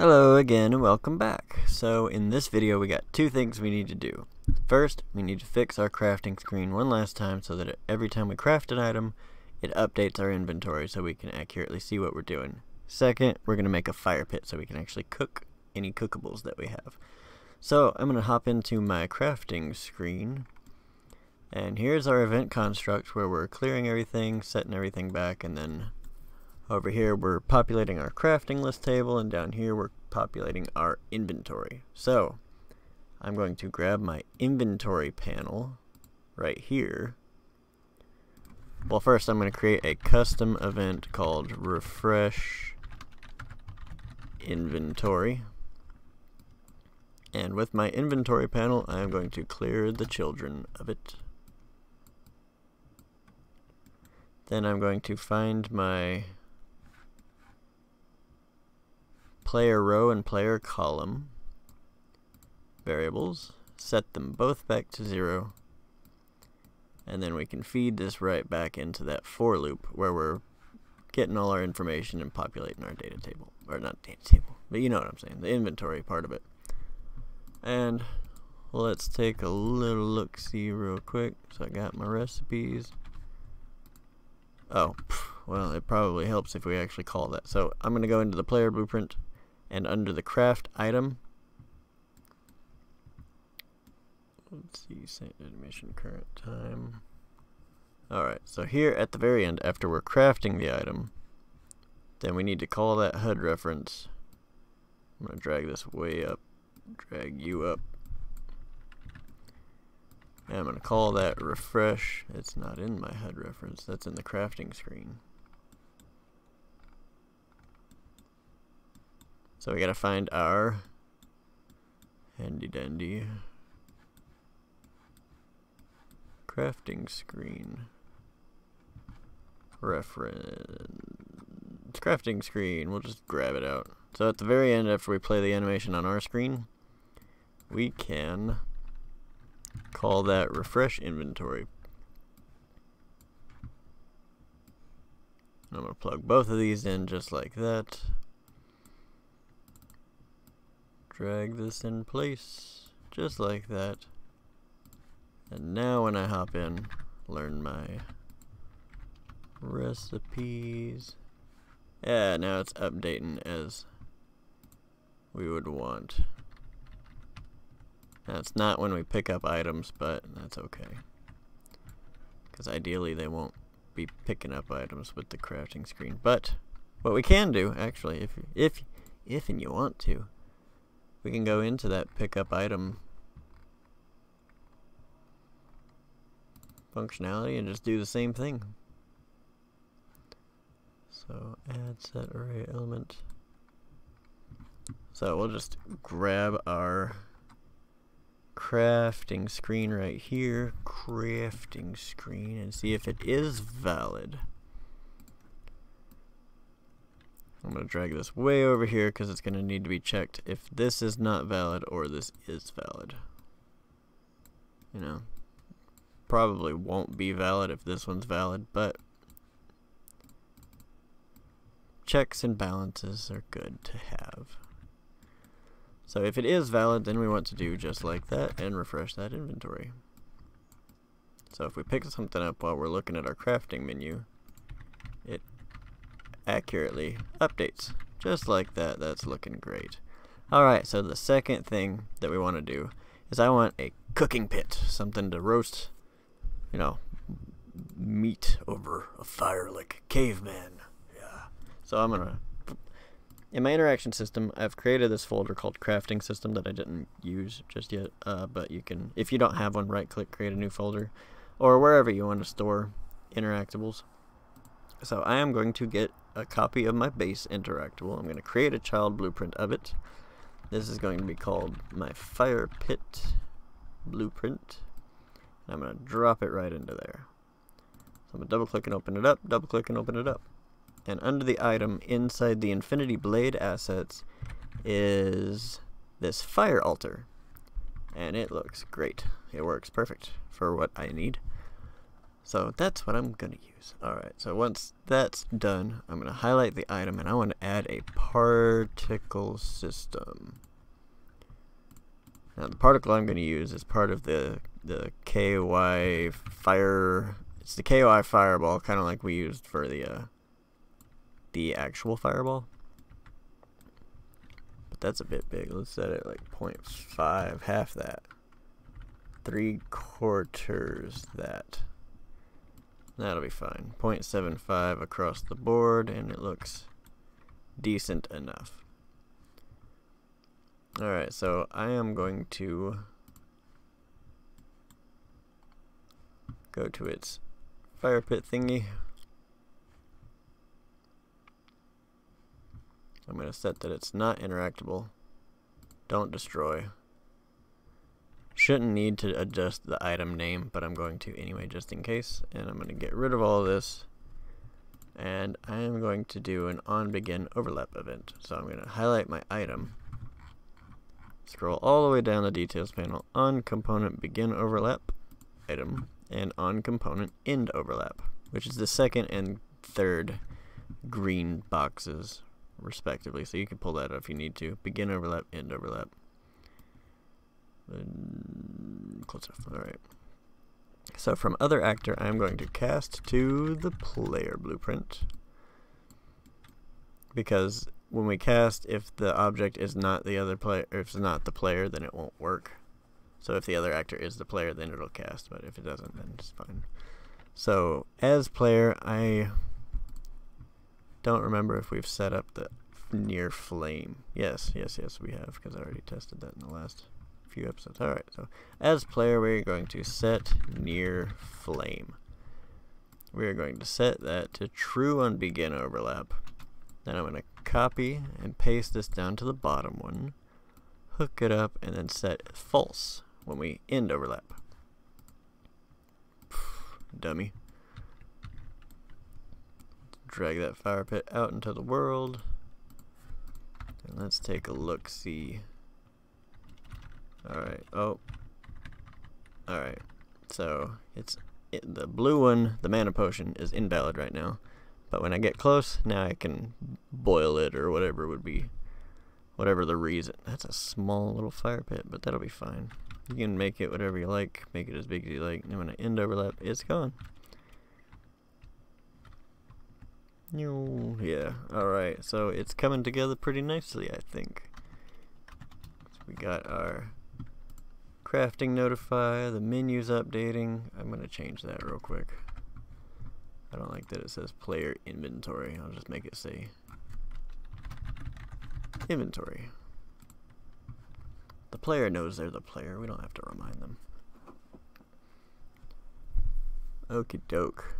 Hello again and welcome back. So in this video we got two things we need to do. First, we need to fix our crafting screen one last time so that every time we craft an item, it updates our inventory so we can accurately see what we're doing. Second, we're going to make a fire pit so we can actually cook any cookables that we have. So I'm going to hop into my crafting screen and here's our event construct where we're clearing everything, setting everything back, and then over here we're populating our crafting list table, and down here we're populating our inventory. So, I'm going to grab my inventory panel right here. Well, first I'm going to create a custom event called refresh inventory. And with my inventory panel, I am going to clear the children of it. Then I'm going to find my player row and player column variables, set them both back to zero, and then we can feed this right back into that for loop where we're getting all our information and populating our data table. Or not data table, but you know what I'm saying, the inventory part of it. And let's take a little look-see real quick. So I got my recipes. Oh, well, it probably helps if we actually call that. So I'm going to go into the player blueprint and under the craft item. Let's see set animation current time. Alright so here at the very end after we're crafting the item then we need to call that HUD reference. I'm gonna drag this way up drag you up. And I'm gonna call that refresh. It's not in my HUD reference. That's in the crafting screen So we gotta find our handy dandy crafting screen. Reference. Crafting screen. We'll just grab it out. So at the very end after we play the animation on our screen we can call that refresh inventory. I'm going to plug both of these in just like that drag this in place just like that. And now when I hop in learn my recipes. Yeah now it's updating as we would want. That's not when we pick up items but that's okay. Because ideally they won't be picking up items with the crafting screen. But what we can do actually if if if and you want to we can go into that pickup item functionality and just do the same thing. So add set array element. So we'll just grab our crafting screen right here, crafting screen, and see if it is valid. I'm going to drag this way over here because it's going to need to be checked if this is not valid or this is valid. You know, probably won't be valid if this one's valid, but checks and balances are good to have. So if it is valid, then we want to do just like that and refresh that inventory. So if we pick something up while we're looking at our crafting menu, accurately updates. Just like that, that's looking great. Alright, so the second thing that we want to do is I want a cooking pit, something to roast, you know, meat over a fire like a caveman. Yeah. So I'm going to in my interaction system, I've created this folder called crafting system that I didn't use just yet, uh, but you can, if you don't have one, right click, create a new folder, or wherever you want to store interactables. So I am going to get a copy of my base interactable. I'm going to create a child blueprint of it. This is going to be called my fire pit blueprint. And I'm going to drop it right into there. So I'm going to double click and open it up, double click and open it up. And under the item inside the Infinity Blade assets is this fire altar. And it looks great. It works perfect for what I need. So that's what I'm going to use. Alright, so once that's done, I'm going to highlight the item and I want to add a particle system. Now the particle I'm going to use is part of the, the KY fire, it's the KY fireball, kind of like we used for the, uh, the actual fireball. But that's a bit big. Let's set it like 0.5, half that. Three quarters that. That'll be fine. 0.75 across the board, and it looks decent enough. Alright, so I am going to go to its fire pit thingy. I'm going to set that it's not interactable. Don't destroy. Shouldn't need to adjust the item name, but I'm going to anyway just in case. And I'm going to get rid of all of this. And I am going to do an on begin overlap event. So I'm going to highlight my item. Scroll all the way down the details panel on component begin overlap item and on component end overlap, which is the second and third green boxes respectively. So you can pull that if you need to. Begin overlap, end overlap. Close enough. Alright. So from other actor, I'm going to cast to the player blueprint. Because when we cast, if the object is not the other player, if it's not the player, then it won't work. So if the other actor is the player, then it'll cast. But if it doesn't, then it's fine. So as player, I don't remember if we've set up the near flame. Yes, yes, yes, we have, because I already tested that in the last few episodes. Alright, so as player, we're going to set near flame. We're going to set that to true on begin overlap. Then I'm going to copy and paste this down to the bottom one, hook it up, and then set false when we end overlap. Dummy. Drag that fire pit out into the world. And let's take a look see Alright, oh. Alright, so it's it, the blue one, the mana potion, is invalid right now. But when I get close, now I can boil it or whatever would be, whatever the reason. That's a small little fire pit, but that'll be fine. You can make it whatever you like, make it as big as you like, and when I end overlap, it's gone. Yeah, alright, so it's coming together pretty nicely, I think. So we got our Crafting notify, the menu's updating. I'm going to change that real quick. I don't like that it says player inventory. I'll just make it say inventory. The player knows they're the player. We don't have to remind them. Okie doke.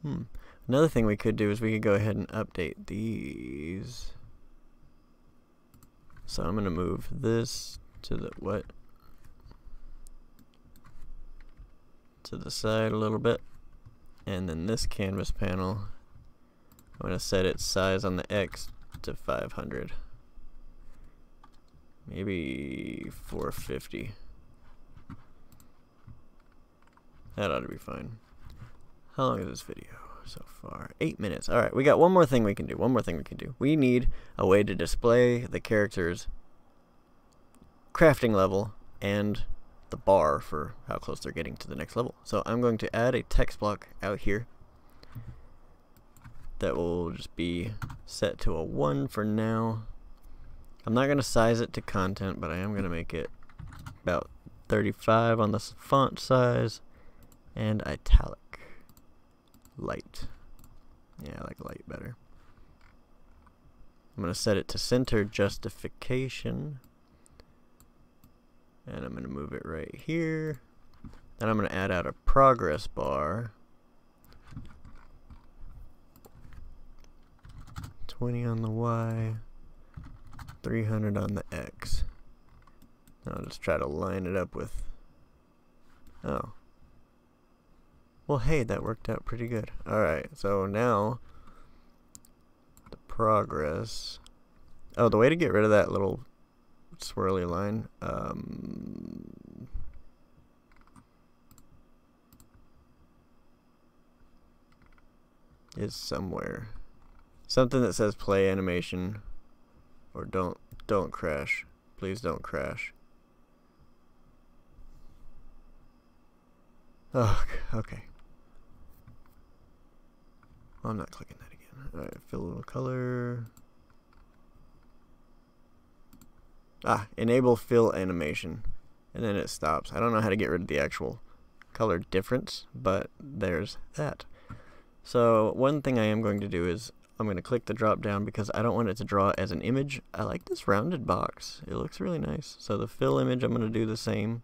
Hmm. Another thing we could do is we could go ahead and update these. So I'm going to move this to the what? To the side a little bit. And then this canvas panel, I'm going to set its size on the X to 500. Maybe 450. That ought to be fine. How long is this video? So far. Eight minutes. All right, we got one more thing we can do. One more thing we can do. We need a way to display the character's crafting level and the bar for how close they're getting to the next level. So I'm going to add a text block out here that will just be set to a 1 for now. I'm not going to size it to content, but I am going to make it about 35 on the font size and italic light. Yeah, I like light better. I'm going to set it to center justification. And I'm going to move it right here. Then I'm going to add out a progress bar. 20 on the Y. 300 on the X. I'll just try to line it up with... Oh. Well, hey, that worked out pretty good. Alright, so now the progress. Oh, the way to get rid of that little swirly line. Um, is somewhere. Something that says play animation or don't don't crash. Please don't crash. Oh, okay. Well, I'm not clicking that again. Alright, fill a little color. Ah, enable fill animation. And then it stops. I don't know how to get rid of the actual color difference, but there's that. So one thing I am going to do is I'm going to click the drop down because I don't want it to draw as an image. I like this rounded box. It looks really nice. So the fill image, I'm going to do the same.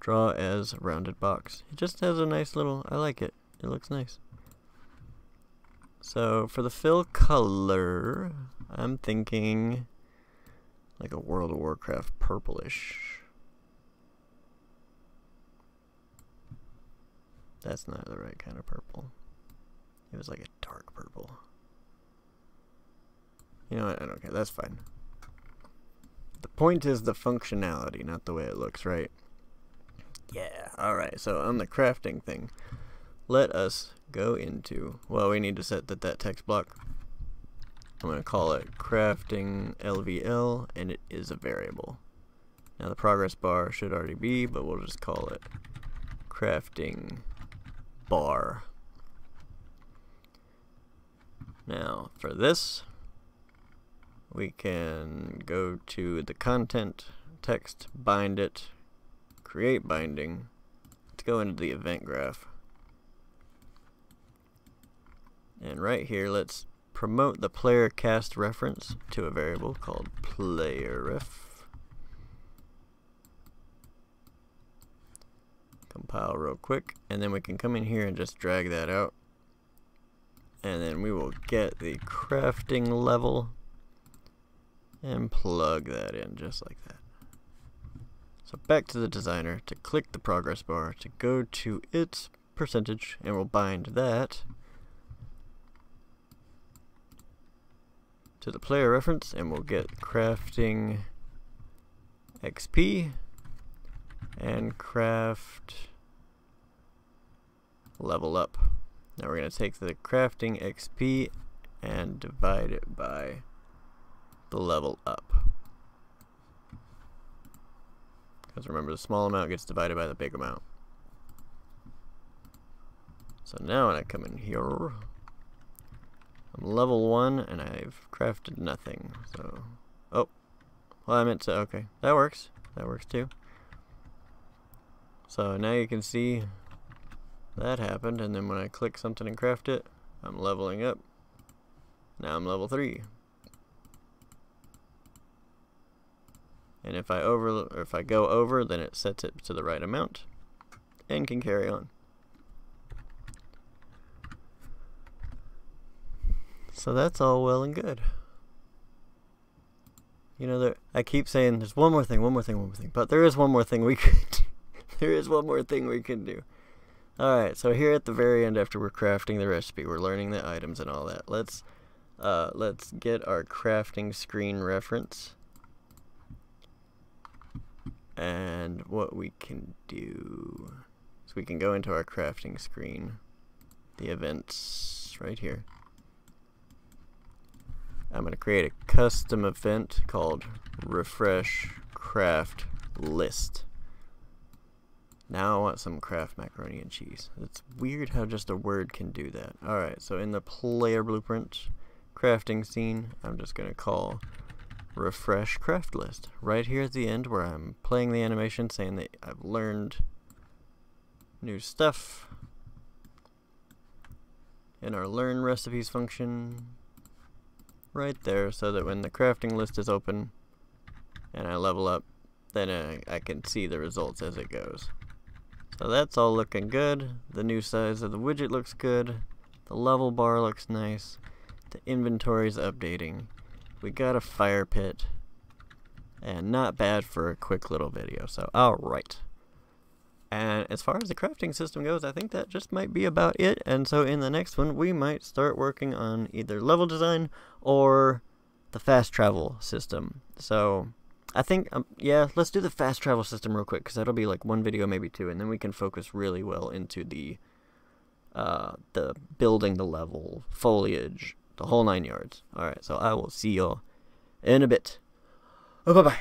Draw as rounded box. It just has a nice little, I like it. It looks nice. So for the fill color, I'm thinking like a World of Warcraft purplish. That's not the right kind of purple. It was like a dark purple. You know what? I don't care. That's fine. The point is the functionality, not the way it looks, right? Yeah. Alright, so on the crafting thing, let us go into... Well, we need to set that, that text block. I'm going to call it crafting LVL, and it is a variable. Now the progress bar should already be, but we'll just call it crafting bar. Now, for this, we can go to the content, text, bind it, create binding. Let's go into the event graph. And right here, let's promote the player cast reference to a variable called playerref. Compile real quick, and then we can come in here and just drag that out and then we will get the crafting level and plug that in just like that. So back to the designer to click the progress bar to go to its percentage and we'll bind that to the player reference and we'll get crafting XP and craft level up. Now we're going to take the crafting XP and divide it by the level up. Because remember, the small amount gets divided by the big amount. So now when I come in here, I'm level 1 and I've crafted nothing. So, oh, well I meant to, okay, that works. That works too. So now you can see that happened, and then when I click something and craft it, I'm leveling up. Now I'm level 3. And if I over if I go over, then it sets it to the right amount and can carry on. So that's all well and good. You know, there, I keep saying there's one more thing, one more thing, one more thing, but there is one more thing we could. there is one more thing we can do. Alright, so here at the very end after we're crafting the recipe, we're learning the items and all that. Let's uh, let's get our crafting screen reference. And what we can do is we can go into our crafting screen, the events right here. I'm going to create a custom event called refresh craft list. Now I want some Kraft macaroni and cheese. It's weird how just a word can do that. Alright, so in the player blueprint crafting scene, I'm just going to call refresh craft list. Right here at the end where I'm playing the animation saying that I've learned new stuff. In our learn recipes function, right there, so that when the crafting list is open and I level up, then I, can see the results as it goes. So that's all looking good. The new size of the widget looks good. The level bar looks nice. The inventory's updating. We got a fire pit. And not bad for a quick little video. So, alright. And as far as the crafting system goes, I think that just might be about it. And so in the next one, we might start working on either level design or the fast travel system. So I think, um, yeah, let's do the fast travel system real quick, because that'll be like one video, maybe two, and then we can focus really well into the, uh, the building the level, foliage, the whole nine yards. Alright, so I will see y'all in a bit. Oh, bye-bye.